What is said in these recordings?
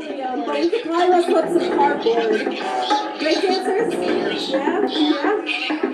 probably wrestle up some cardboard. Great dancers? Yeah? Yeah?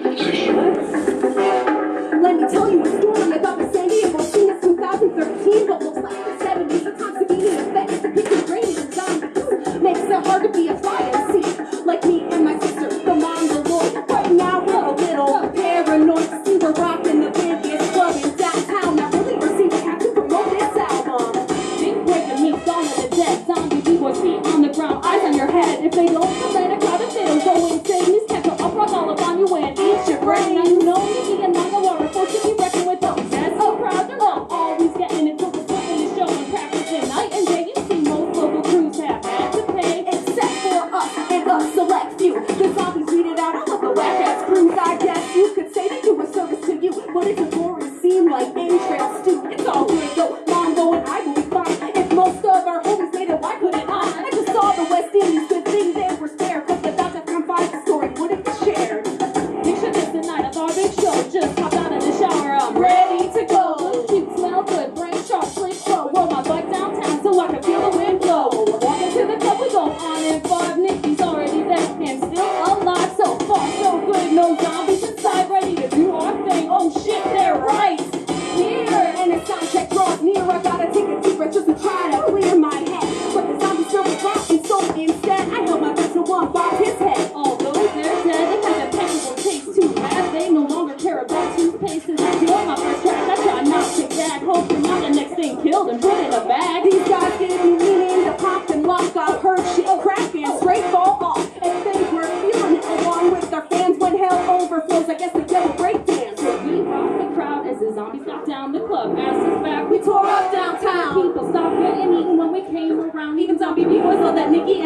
If they don't, let a crowd if they don't go insane. These cats will uprock all up on you and eat your brain. Now you know me and Mongo are forced to be reckoned with those. That's so proud, they're not always getting it till the something is showing. Practicing night and day, you see most local crews have had to pay. Except for us and a select few. Toothpaste. Since I killed my first track, I try not to gag. Hoping not the next thing killed and put in a bag. These guys didn't mean to pop and lock. I heard shit crack and straight fall off. And they were feeling it along with their fans when hell overflows. I guess the devil break dance. We rocked the crowd as the zombies got down the club. Asses back, we tore up downtown. People stopped getting eaten when we came around. Even zombie people thought that Nikki